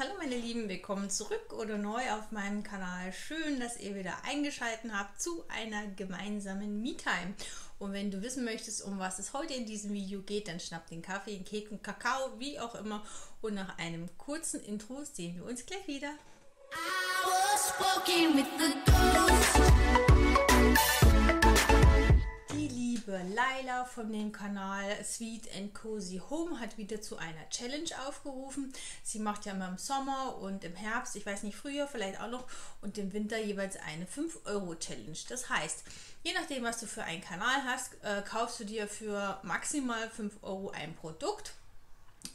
Hallo meine Lieben, willkommen zurück oder neu auf meinem Kanal. Schön, dass ihr wieder eingeschaltet habt zu einer gemeinsamen Me-Time. Und wenn du wissen möchtest, um was es heute in diesem Video geht, dann schnapp den Kaffee, den Keks, den Kakao, wie auch immer. Und nach einem kurzen Intro sehen wir uns gleich wieder. I was Laila von dem Kanal Sweet and Cozy Home hat wieder zu einer Challenge aufgerufen. Sie macht ja immer im Sommer und im Herbst, ich weiß nicht, früher vielleicht auch noch und im Winter jeweils eine 5-Euro-Challenge. Das heißt, je nachdem, was du für einen Kanal hast, äh, kaufst du dir für maximal 5 Euro ein Produkt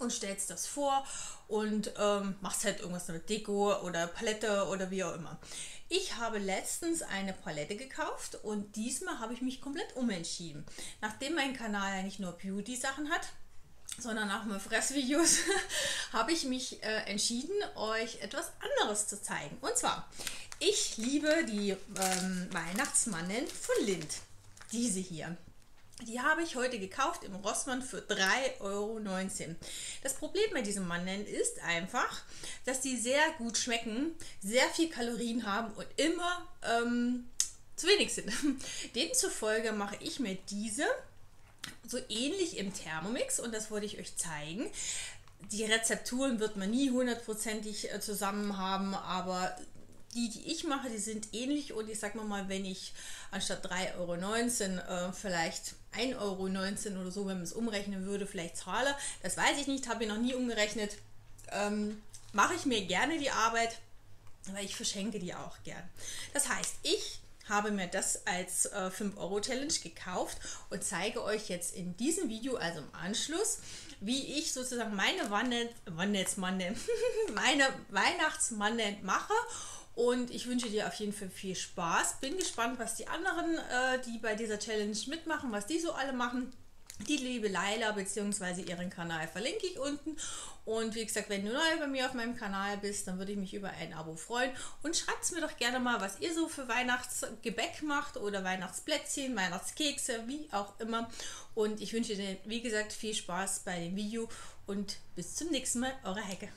und stellst das vor und ähm, machst halt irgendwas mit Deko oder Palette oder wie auch immer. Ich habe letztens eine Palette gekauft und diesmal habe ich mich komplett umentschieden. Nachdem mein Kanal ja nicht nur Beauty-Sachen hat, sondern auch mal Fressvideos, habe ich mich äh, entschieden, euch etwas anderes zu zeigen. Und zwar, ich liebe die ähm, Weihnachtsmannen von Lind. Diese hier. Die habe ich heute gekauft im Rossmann für 3,19 Euro. Das Problem bei diesem Mannen ist einfach, dass die sehr gut schmecken, sehr viel Kalorien haben und immer ähm, zu wenig sind. Demzufolge mache ich mir diese so ähnlich im Thermomix und das wollte ich euch zeigen. Die Rezepturen wird man nie hundertprozentig äh, zusammen haben, aber die, die ich mache, die sind ähnlich und ich sag mal wenn ich anstatt 3,19 Euro äh, vielleicht 1,19 Euro oder so, wenn man es umrechnen würde, vielleicht zahle. Das weiß ich nicht, habe ich noch nie umgerechnet. Ähm, mache ich mir gerne die Arbeit, aber ich verschenke die auch gern. Das heißt, ich habe mir das als äh, 5-Euro-Challenge gekauft und zeige euch jetzt in diesem Video, also im Anschluss, wie ich sozusagen meine Wannetsmanne, meine Weihnachtsmanne mache und ich wünsche dir auf jeden Fall viel Spaß. Bin gespannt, was die anderen, äh, die bei dieser Challenge mitmachen, was die so alle machen. Die liebe Laila bzw. ihren Kanal verlinke ich unten. Und wie gesagt, wenn du neu bei mir auf meinem Kanal bist, dann würde ich mich über ein Abo freuen. Und schreibt mir doch gerne mal, was ihr so für Weihnachtsgebäck macht oder Weihnachtsplätzchen, Weihnachtskekse, wie auch immer. Und ich wünsche dir, wie gesagt, viel Spaß bei dem Video und bis zum nächsten Mal, eure Hecke.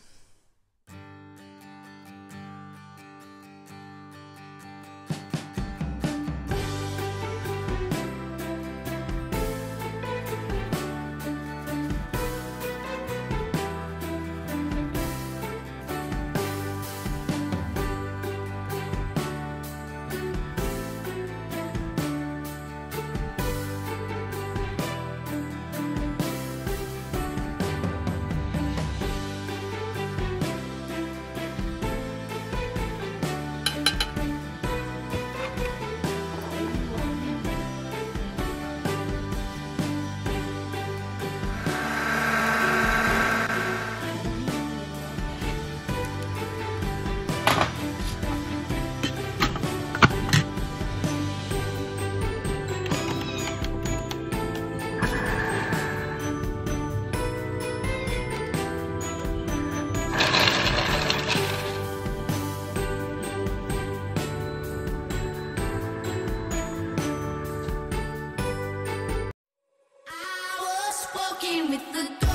walking with the